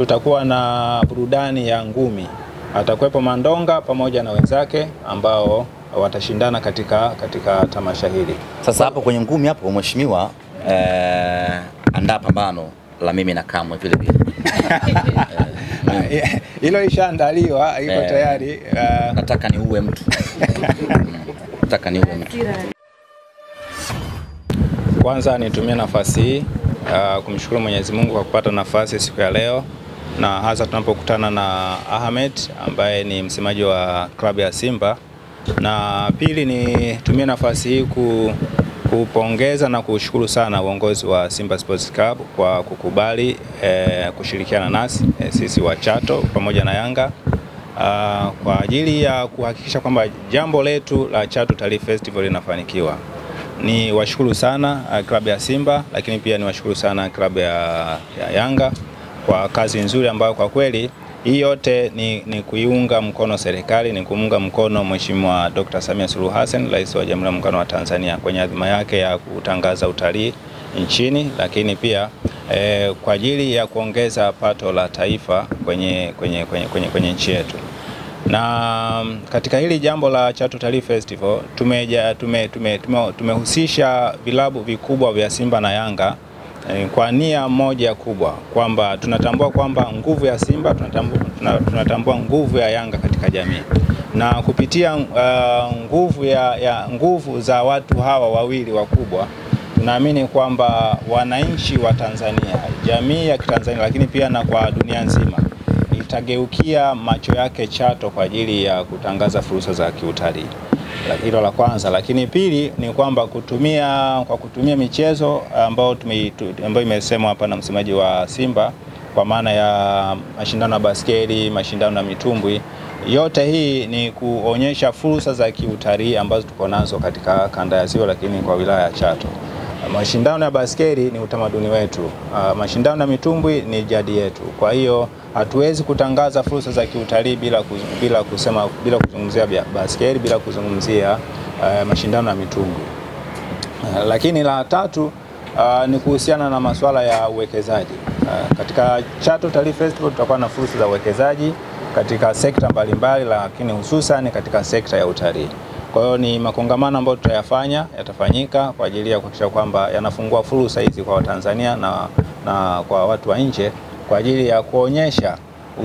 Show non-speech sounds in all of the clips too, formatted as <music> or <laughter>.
tutakuwa na burudani ya ngumi. Atakuwepo Mandonga pamoja na wenzake ambao watashindana katika, katika tamasha hili. Sasa hapo kwenye ngumi hapo mheshimiwa, eh, andaa pambano la mimi na Kamwe vile vile. <laughs> Hilo ishaandaliwa, iko Eh. tayari. Uh, Nataka ni uwe mtu nataka ni uwe mtu. Kwanza nitumie nafasi hii uh, kumshukuru Mwenyezi Mungu kwa kupata nafasi siku ya leo na hasa tunapokutana na Ahmed ambaye ni msemaji wa klabu ya Simba, na pili nitumie nafasi hii ku, kupongeza na kushukuru sana uongozi wa Simba Sports Club kwa kukubali eh, kushirikiana nasi eh, sisi wa Chato pamoja na Yanga. Uh, kwa ajili ya kuhakikisha kwamba jambo letu la Chato Utalii Festival linafanikiwa. Ni washukuru sana uh, klabu ya Simba, lakini pia ni washukuru sana klabu ya, ya Yanga kwa kazi nzuri ambayo kwa kweli hii yote ni, ni kuiunga mkono serikali, ni kumunga mkono Mheshimiwa Dr. Samia Suluhu Hassan, Rais wa Jamhuri ya Muungano wa Tanzania kwenye adhima yake ya kutangaza utalii nchini, lakini pia eh, kwa ajili ya kuongeza pato la taifa kwenye, kwenye, kwenye, kwenye, kwenye nchi yetu na katika hili jambo la Chato Utalii Festival tumeja tume, tume, tume, tumehusisha vilabu vikubwa vya Simba na Yanga kwa nia moja kubwa kwamba tunatambua kwamba nguvu ya Simba tunatambua, tunatambua nguvu ya Yanga katika jamii na kupitia uh, nguvu ya, ya nguvu za watu hawa wawili wakubwa tunaamini kwamba wananchi wa Tanzania, jamii ya Kitanzania, lakini pia na kwa dunia nzima itageukia macho yake Chato kwa ajili ya kutangaza fursa za kiutalii. Hilo la kwanza, lakini pili ni kwamba kutumia kwa kutumia michezo ambayo ambayo imesemwa hapa na msemaji wa Simba kwa maana ya mashindano ya baskeli, mashindano ya mitumbwi, yote hii ni kuonyesha fursa za kiutalii ambazo tuko nazo katika kanda ya Ziwa, lakini kwa wilaya ya Chato. Mashindano ya baskeli ni utamaduni wetu. Uh, mashindano ya mitumbwi ni jadi yetu. Kwa hiyo hatuwezi kutangaza fursa za kiutalii bila, kuz- bila kusema bila kuzungumzia baskeli bila kuzungumzia uh, mashindano ya mitumbwi. Uh, lakini la tatu uh, ni kuhusiana na masuala ya uwekezaji. Uh, katika Chato Utalii Festival tutakuwa na fursa za uwekezaji katika sekta mbalimbali, lakini hususan katika sekta ya utalii. Kwa hiyo ni makongamano ambayo tutayafanya, yatafanyika kwa ajili ya kuhakikisha kwamba yanafungua fursa hizi kwa Watanzania na, na kwa watu wa nje kwa ajili ya kuonyesha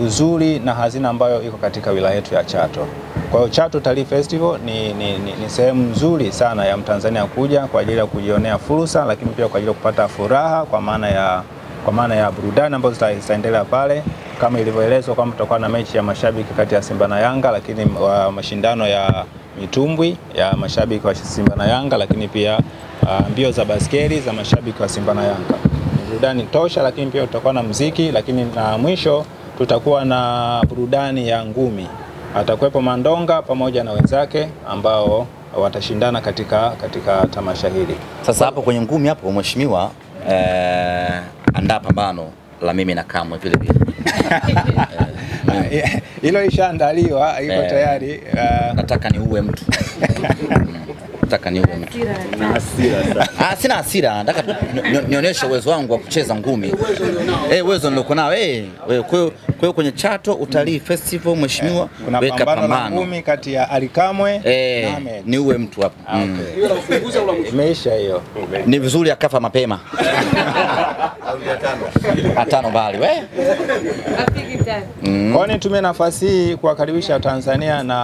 uzuri na hazina ambayo iko katika wilaya yetu ya Chato. Kwa hiyo Chato Utalii Festival ni, ni, ni, ni sehemu nzuri sana ya Mtanzania kuja kwa ajili ya kujionea fursa, lakini pia kwa ajili ya kupata furaha kwa maana ya kwa maana ya burudani ambazo zitaendelea pale kama ilivyoelezwa kwamba tutakuwa na mechi ya mashabiki kati ya Simba na Yanga, lakini wa mashindano ya mitumbwi ya mashabiki wa Simba na Yanga, lakini pia uh, mbio za baskeli za mashabiki wa Simba na Yanga. Burudani tosha, lakini pia tutakuwa na mziki, lakini na mwisho tutakuwa na burudani ya ngumi. Atakuwepo Mandonga pamoja na wenzake ambao watashindana katika, katika tamasha hili. Sasa hapo kwenye ngumi hapo mheshimiwa, eh, andaa pambano la mimi na Kamwe vile vile. <laughs> Eh, Hilo ishaandaliwa, iko Eh. tayari. uh, Nataka ni uwe mtu <laughs> Nataka ni uwe mtu. Ah, sina hasira, nataka ni- ni- nionyeshe uwezo wangu wa kucheza ngumi. Eh, uwezo niliokuwa nao eh. Kwa hiyo kwa hiyo kwenye Chato Utalii Festival mheshimiwa, kuna weka pambano ngumi kati ya Alikamwe Eh, na Ahmed. ni uwe mtu hapo. Ah, Mm. okay. Imeisha hiyo. Ni vizuri akafa mapema. <laughs> Atano bali we. Mm. Kwa hiyo nitumie nafasi hii kuwakaribisha Tanzania na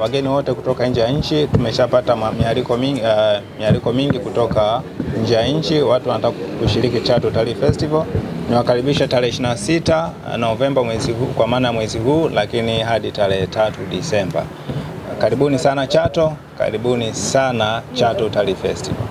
wageni wote kutoka nje ya nchi. Tumeshapata ma- mialiko mingi, uh, mialiko mingi kutoka nje ya nchi, watu wanataka kushiriki Chato Utalii Festival. Niwakaribisha tarehe 26 Novemba mwezi huu, kwa maana ya mwezi huu, lakini hadi tarehe tatu Disemba. Karibuni sana Chato, karibuni sana Chato Utalii Festival.